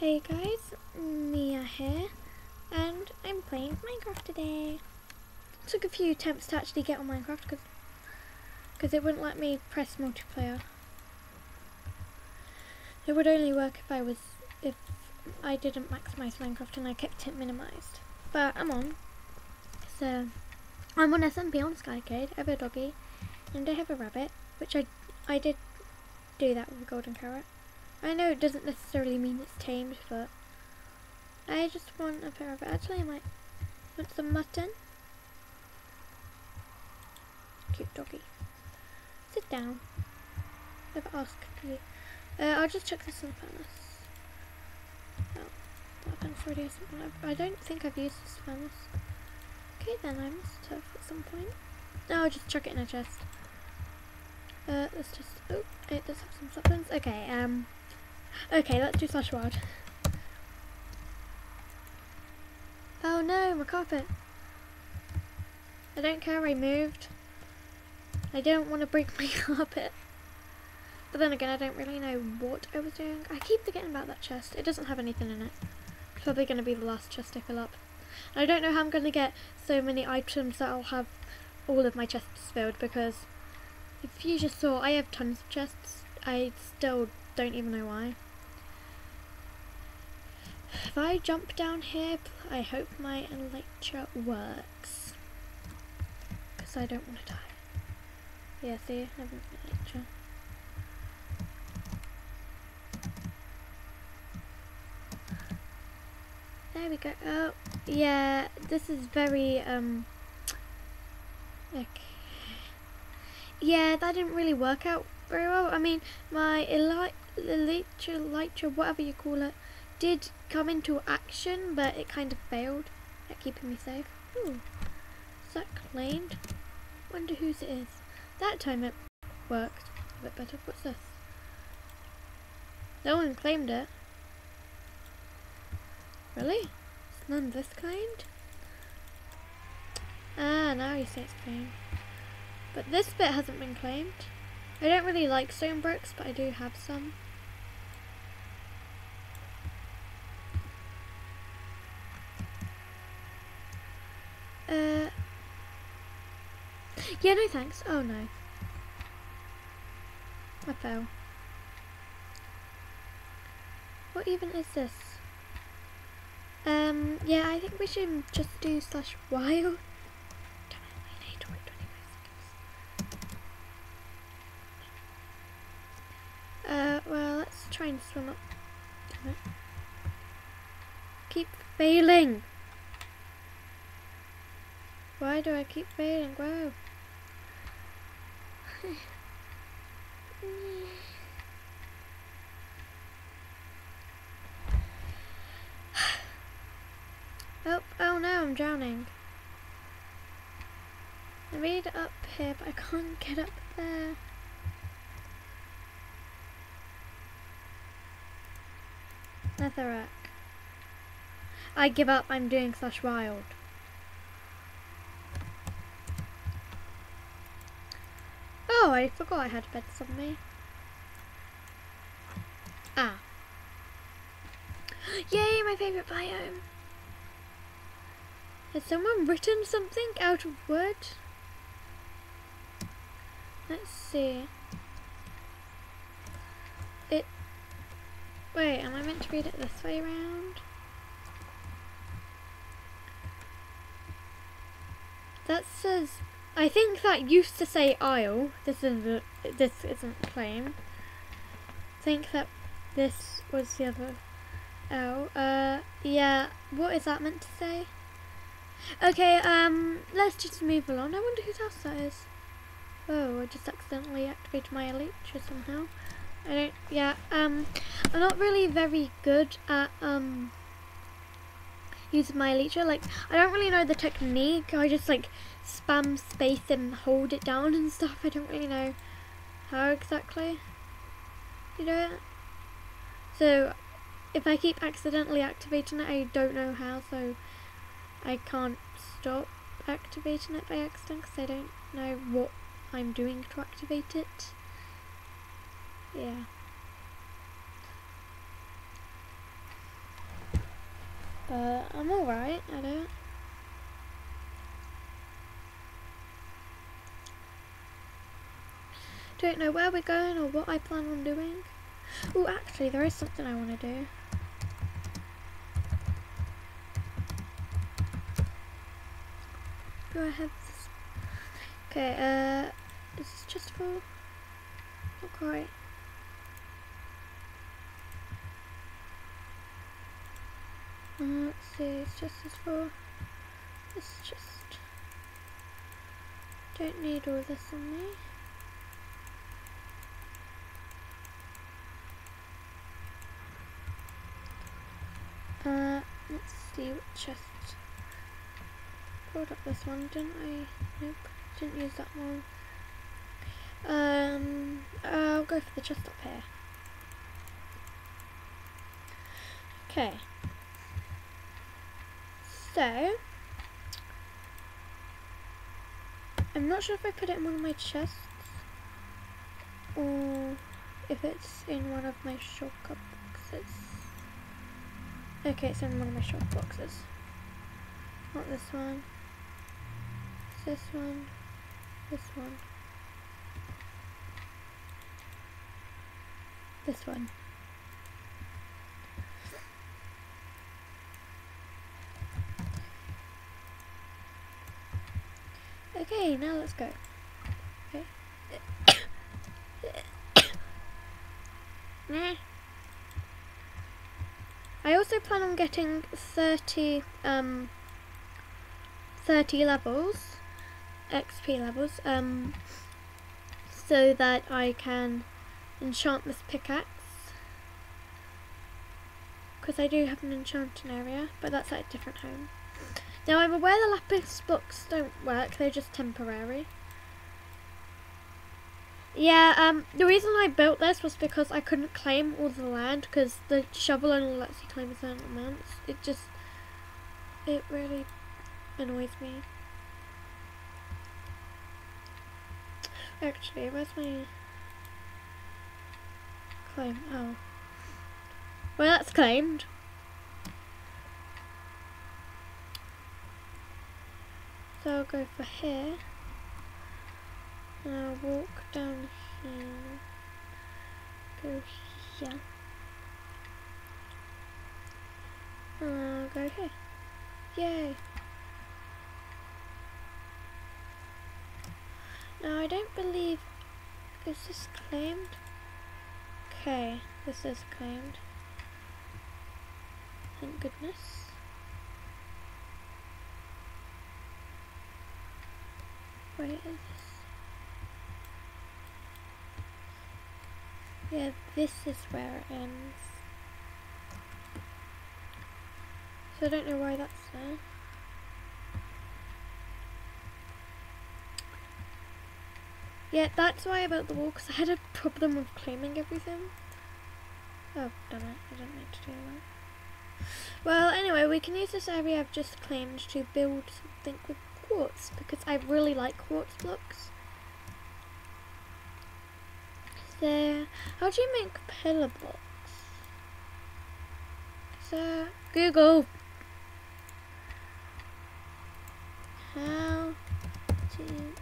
Hey guys, Mia here, and I'm playing Minecraft today. Took a few attempts to actually get on Minecraft because it wouldn't let me press multiplayer. It would only work if I was if I didn't maximize Minecraft and I kept it minimized. But I'm on. So I'm on SMP on Skycade. I have a doggy, and I have a rabbit, which I I did do that with a golden carrot. I know it doesn't necessarily mean it's tamed, but I just want a pair of. Actually, I might want some mutton. Cute doggy. Sit down. Never asked you. Uh, I'll just check this in the furnace. Oh, that furnace already has something. I don't think I've used this furnace. Okay, then I must have at some point. No, I'll just chuck it in a chest. Uh, let's just. Oh, it does have some supplements. Okay, um. Okay, let's do slash wild. Oh no, my carpet. I don't care, I moved. I don't want to break my carpet. But then again, I don't really know what I was doing. I keep forgetting about that chest. It doesn't have anything in it. It's probably going to be the last chest I fill up. And I don't know how I'm going to get so many items that I'll have all of my chests filled because if you just saw, I have tons of chests. I still don't even know why. If I jump down here, I hope my elytra works. Because I don't want to die. Yeah, see, I have an elytra. There we go. Oh, yeah, this is very, um, okay. Yeah, that didn't really work out very well. I mean, my elytra, elytra, whatever you call it, did come into action, but it kind of failed at keeping me safe. Ooh, is that claimed? Wonder whose it is. That time it worked a bit better. What's this? No one claimed it. Really? Is none this claimed? Ah, now you say it's claimed. But this bit hasn't been claimed. I don't really like stone bricks, but I do have some. Uh, yeah, no thanks. Oh no. I fell. What even is this? Um, yeah, I think we should just do slash wild. Uh, well, let's try and swim up. Keep failing. Why do I keep failing? Wow. oh, oh no, I'm drowning. I made it up here, but I can't get up there. Netherrack. I give up, I'm doing slash wild. I forgot I had beds on me. Ah. Yay, my favourite biome. Has someone written something out of wood? Let's see. It... Wait, am I meant to read it this way around? That says I think that used to say Isle. This is a, this isn't claim. I think that this was the other L. Uh, yeah. What is that meant to say? Okay. Um, let's just move along. I wonder whose house that is. Oh, I just accidentally activated my elytra somehow. I don't. Yeah. Um, I'm not really very good at um using my elytra. Like, I don't really know the technique. I just like spam space and hold it down and stuff. I don't really know how exactly you do it. So if I keep accidentally activating it, I don't know how, so I can't stop activating it by accident because I don't know what I'm doing to activate it. Yeah. but I'm alright at it. Don't know where we're going or what I plan on doing. Oh, actually, there is something I want to do. Do I have this? Okay, uh, is this just for? Not quite. Uh, let's see, it's just as for. It's just. Don't need all this on me. Uh, let's see what chest. Pulled up this one, didn't I? Nope, didn't use that one. Um, I'll go for the chest up here. Okay. So, I'm not sure if I put it in one of my chests or if it's in one of my shulker boxes. Okay, it's in one of my shulker boxes. Not this one. It's this one. This one. This one. Okay, now let's go. Okay. Also plan on getting 30, um, 30 levels, XP levels, um, so that I can enchant this pickaxe. Because I do have an enchanting area, but that's at a different home. Now I'm aware the lapis blocks don't work, they're just temporary. Yeah, um, the reason I built this was because I couldn't claim all the land because the shovel only lets you claim a certain amount. It just, it really annoys me. Actually, where's my claim? Oh. Well, that's claimed. So I'll go for here. Now walk down here. Go here. And I'll go here. Yay! Now I don't believe... Is this claimed? Okay, this is claimed. Thank goodness. Where is this? Yeah, this is where it ends. So I don't know why that's there. Yeah, that's why I built the wall, because I had a problem with claiming everything. Oh, damn it, I didn't mean to do that. Well, anyway, we can use this area I've just claimed to build something with quartz, because I really like quartz blocks. So, how do you make pillar blocks? So, Google. How to make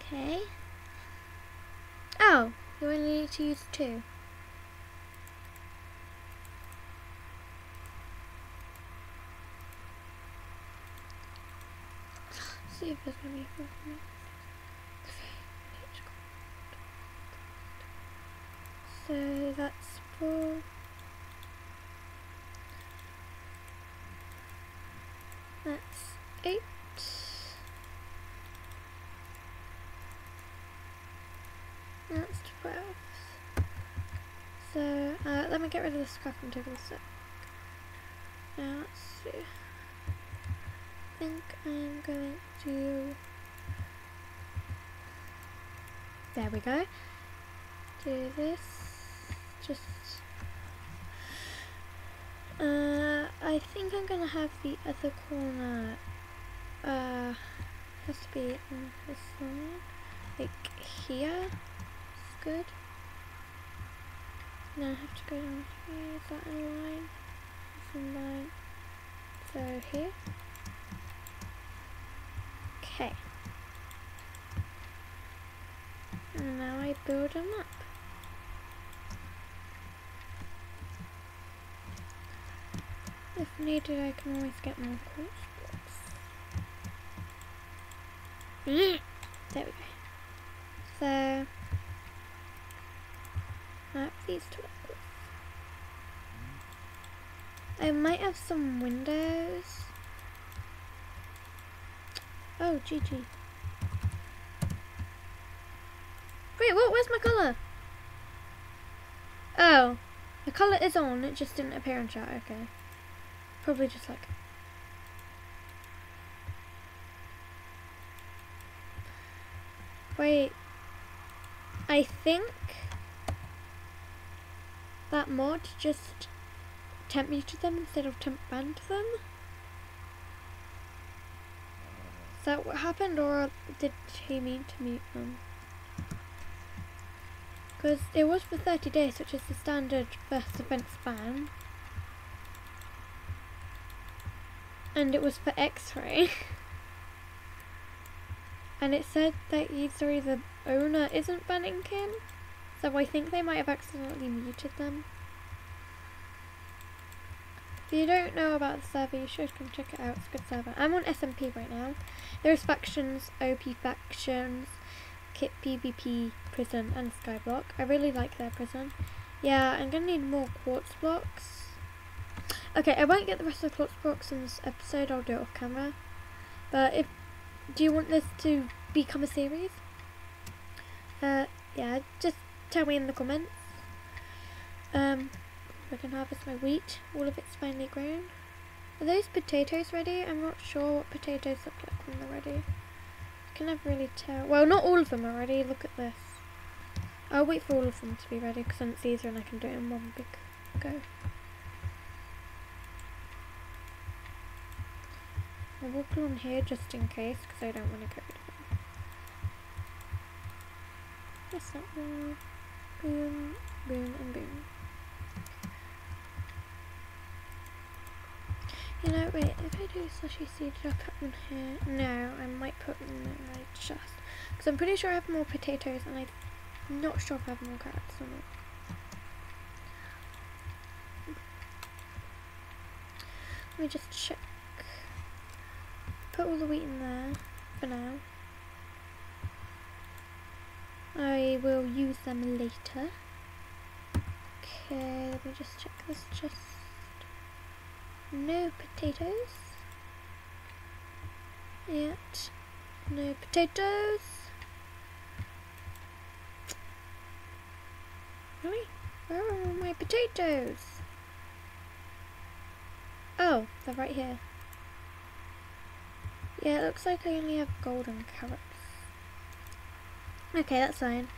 Okay. You only need to use two. see if there's gonna be a me. So that's four. That's eight. That's 12. Uh, let me get rid of the crafting table a sec. Now, let's see. I think I'm going to... There we go. Do this. Just... Uh, I think I'm gonna have the other corner uh has to be on this side. Like here. It's good. Now I have to go down here. Is that in line? It's in line. So here. Okay. And now I build them up. If needed, I can always get more quartz blocks. Mm. there we go. So, map these two. I might have some windows. Oh, GG. Wait, what? Where's my colour? Oh, the colour is on, it just didn't appear in chat, okay. Probably just like... Wait, I think that mod just tempt me to them instead of temp banned them. Is that what happened or did he mean to mute them? Because it was for 30 days, which is the standard first event ban. And it was for X-ray. and it said that either the owner isn't banning him, so I think they might have accidentally muted them. If you don't know about the server, you should come check it out. It's a good server. I'm on SMP right now. There's factions, OP factions, Kit PvP prison and skyblock. I really like their prison. Yeah, I'm gonna need more quartz blocks. Okay, I won't get the rest of the quartz blocks in this episode. I'll do it off camera. But if do you want this to become a series? Uh, yeah, just tell me in the comments. Um, I can harvest my wheat. All of it's finally grown. Are those potatoes ready? I'm not sure what potatoes look like when they're ready I can never really tell. Well, not all of them are ready. Look at this. I'll wait for all of them to be ready because then it's easier and I can do it in one big go. I'll walk along here just in case because I don't want to go. That's not one. Boom, boom, and boom. You know, wait, if I do slushy seed, did I put them here? No, I might put them in my chest. Because I'm pretty sure I have more potatoes and I'm not sure if I have more carrots or not. Let me just check. Put all the wheat in there for now. I will use them later. Okay, let me just check this chest. No potatoes. Yet. No potatoes. Really? Where are all my potatoes? Oh, they're right here. Yeah, it looks like I only have golden carrots. Okay, that's fine.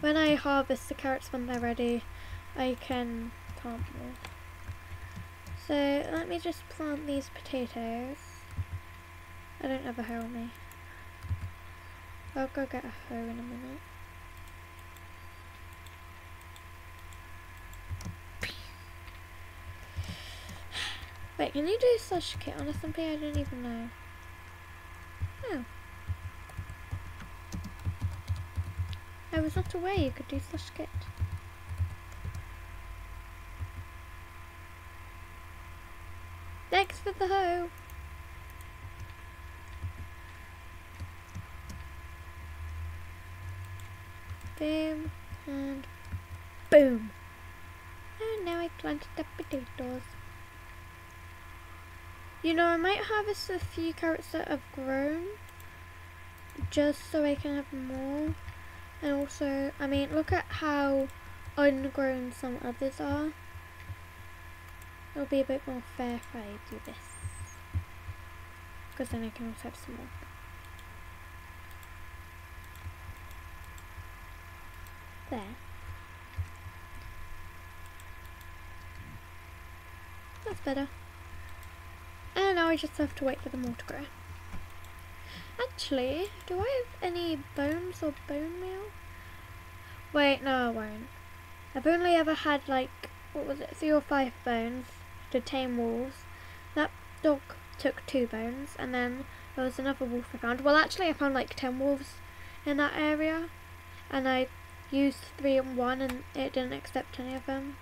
When I harvest the carrots when they're ready, I can plant more. So let me just plant these potatoes. I don't have a hoe on me. I'll go get a hoe in a minute. Wait, can you do slush kit on SMP? I don't even know. Oh. I was not aware you could do slush kit. Next for the hoe. Boom and boom. And now I planted the potatoes. You know, I might harvest a few carrots that have grown just so I can have more. And also, I mean, look at how ungrown some others are. It'll be a bit more fair if I do this. Because then I can also have some more. There. That's better. And now I just have to wait for them all to grow. Actually, do I have any bones or bone meal? Wait, no I won't. I've only ever had like, what was it, three or five bones to tame wolves. That dog took two bones and then there was another wolf I found. Well actually I found like ten wolves in that area and I used three and one and it didn't accept any of them.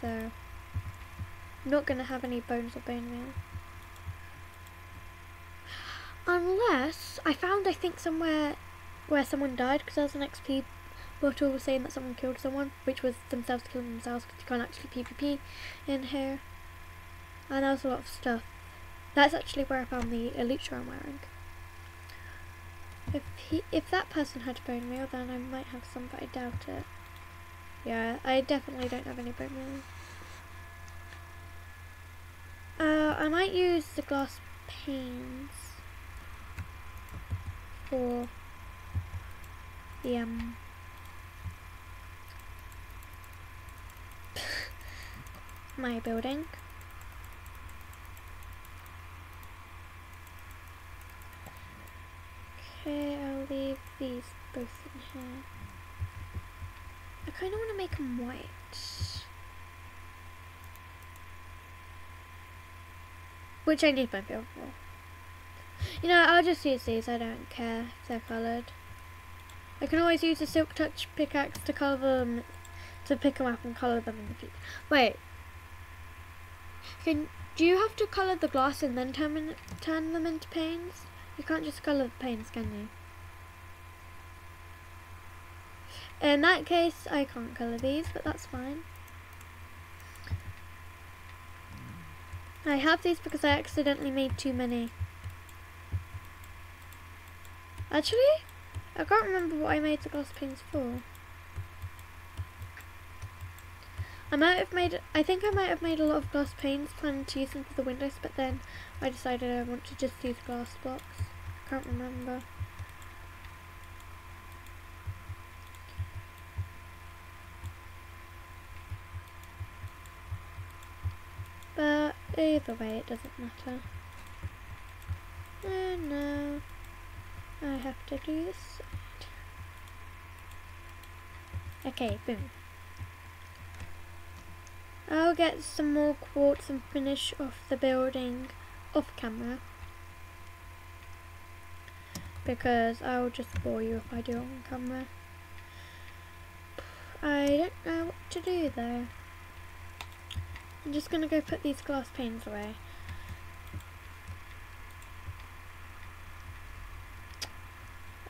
So, I'm not going to have any bones or bone meal. Unless, I found I think somewhere where someone died because there was an XP bottle saying that someone killed someone, which was themselves killing themselves because you can't actually PvP in here. And there was a lot of stuff. That's actually where I found the elytra I'm wearing. If he, if that person had bone meal, then I might have some, but I doubt it. Yeah, I definitely don't have any bone meal. Uh, I might use the glass panes for the um my building. Okay, I'll leave these both in here. I kind of want to make them white. Which I need my build for. You know, I'll just use these, I don't care if they're coloured. I can always use a Silk Touch pickaxe to colour them, to pick them up and colour them in the future. Wait. Can, do you have to colour the glass and then turn, turn them into panes? You can't just colour the panes, can you? In that case, I can't colour these, but that's fine. I have these because I accidentally made too many. Actually, I can't remember what I made the glass panes for. I might have made, I think I might have made a lot of glass panes planning to use them for the windows, but then I decided I want to just use glass blocks. I can't remember. But either way, it doesn't matter. And now I have to do this Okay, boom. I'll get some more quartz and finish off the building off camera. Because I'll just bore you if I do it on camera. I don't know what to do though. I'm just going to go put these glass panes away.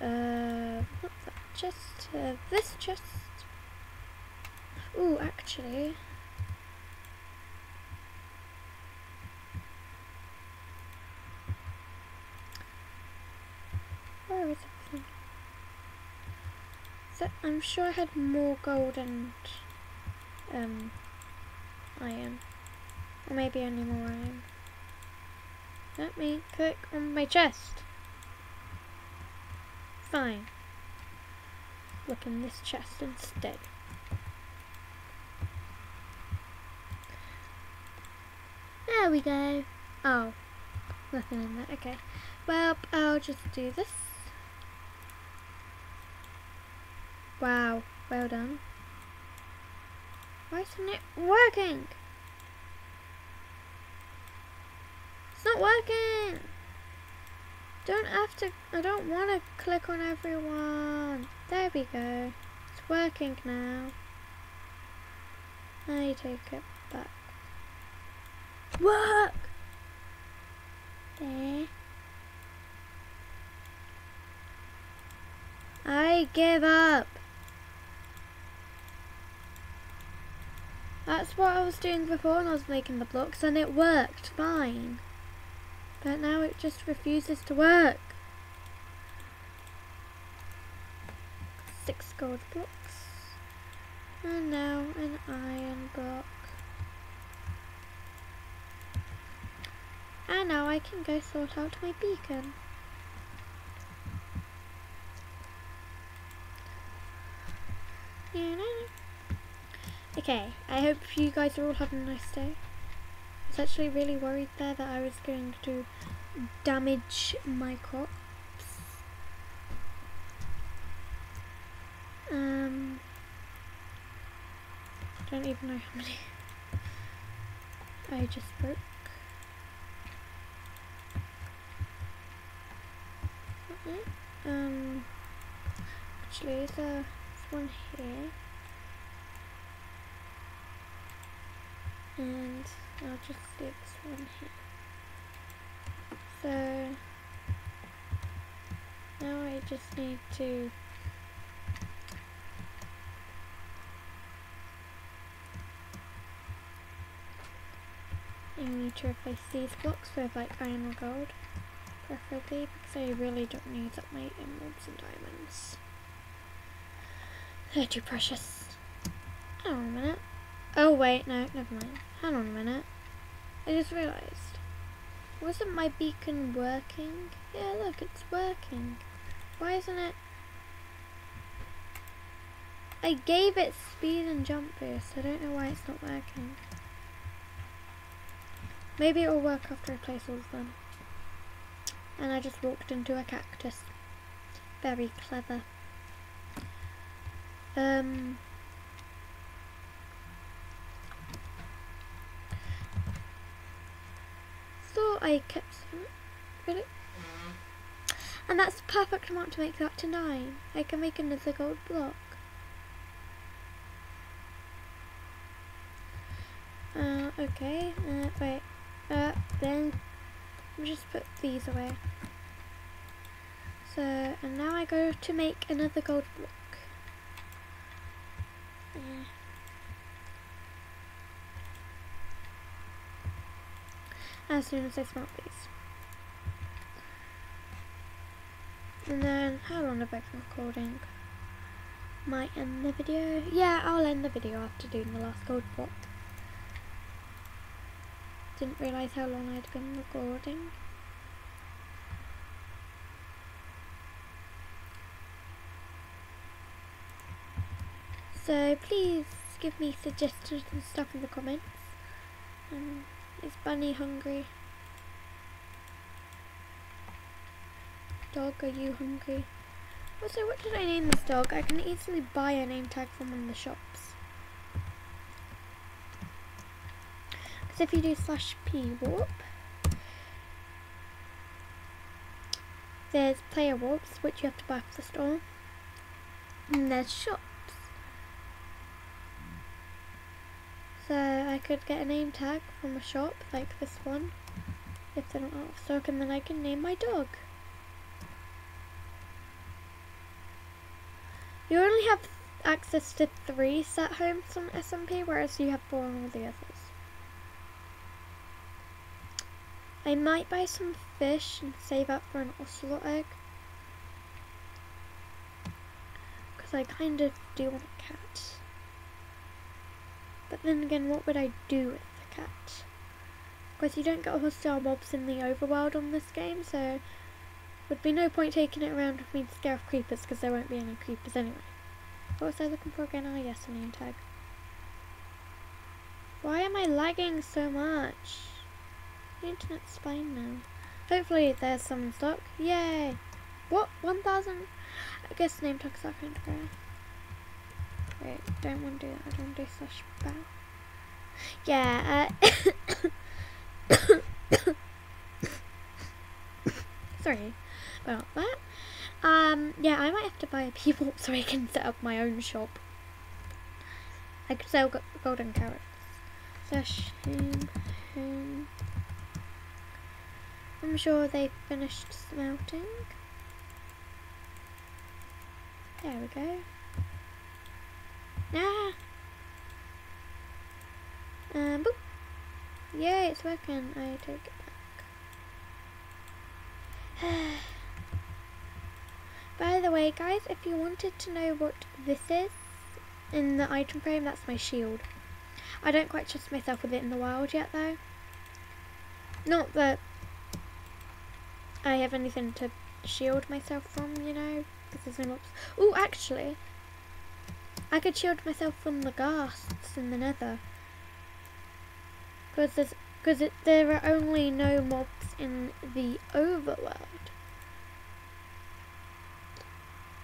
Uh, what's that chest? Uh, this chest. Oh, actually. Where is everything? So I'm sure I had more gold and um iron. Or maybe only more iron. Let me click on my chest. Fine. Look in this chest instead. There we go. Oh, nothing in there. Okay. Well, I'll just do this. Wow, well done. Why isn't it working? It's not working! Don't have to, I don't want to click on everyone. There we go. It's working now. I take it back. Work! There. I give up. That's what I was doing before when I was making the blocks and it worked fine. But now it just refuses to work. Six gold blocks. And now an iron block. And now I can go sort out my beacon. Okay, I hope you guys are all having a nice day. Was actually really worried there that I was going to damage my crops. Um, don't even know how many I just broke. Um, actually, there's one here. And I'll just do this one here. So, now I just need to I need to replace these blocks with like iron or gold preferably because I really don't need up my emeralds and diamonds. They're too precious. Hang on a minute. Oh wait, no, never mind. Hang on a minute. I just realised. Wasn't my beacon working? Yeah, look, it's working. Why isn't it? I gave it speed and jump boost. I don't know why it's not working. Maybe it will work after I place all of them and I just walked into a cactus. Very clever. Um, I kept really, and that's the perfect amount to make that to nine. I can make another gold block. Uh, okay, uh, wait, uh, then just put these away. So, and now I go to make another gold block. As soon as I smelt these. And then, how long have I been recording? Might end the video. Yeah, I'll end the video after doing the last gold block. Didn't realise how long I'd been recording. So please give me suggestions and stuff in the comments. Um, is Bunny hungry? Dog, are you hungry? Also, what did I name this dog? I can easily buy a name tag from one of the shops. Because if you do slash p warp, there's player warps, which you have to buy from the store. And there's shop So I could get a name tag from a shop like this one if they're not out of stock and then I can name my dog. You only have access to three set homes from SMP whereas you have four on all the others. I might buy some fish and save up for an ocelot egg. Because I kind of do want a cat. But then again, what would I do with the cat? Of course, you don't get hostile mobs in the overworld on this game, so would be no point taking it around with me to scare off creepers, because there won't be any creepers anyway. What was I looking for again? Oh yes, a name tag. Why am I lagging so much? The internet's fine now. Hopefully there's some stock. Yay! What? 1,000? I guess name tags are kind of rare. Wait, don't want to do that. I don't want to do slash bow. Yeah, uh, sorry about that. Um, yeah, I might have to buy a people so I can set up my own shop. I could sell golden carrots. Slash home. I'm sure they finished smelting. There we go. Ah! Um, boop. Yay, it's working. I take it back. By the way, guys, if you wanted to know what this is in the item frame, that's my shield. I don't quite trust myself with it in the wild yet, though. Not that I have anything to shield myself from, you know, because there's no mobs. Oh, actually, I could shield myself from the ghasts in the nether. Because there are only no mobs in the overworld.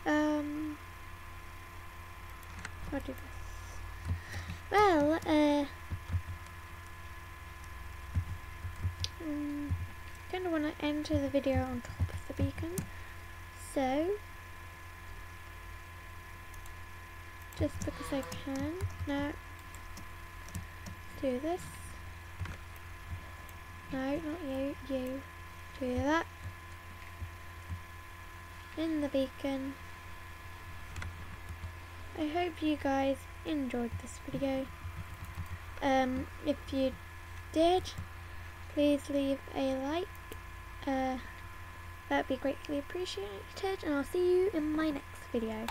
Um, I'll do this. Well, uh, um, kind of want to enter the video on top of the beacon, so just because I can. No, do this. No, not you. You. Do that. In the beacon. I hope you guys enjoyed this video. Um, if you did, please leave a like. Uh, that'd be greatly appreciated and I'll see you in my next video.